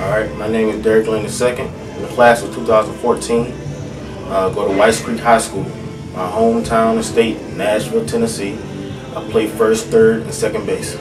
All right, my name is Derek Lane II. In the class of 2014, uh, go to Whites Creek High School, my hometown and state, Nashville, Tennessee. I play first, third, and second base.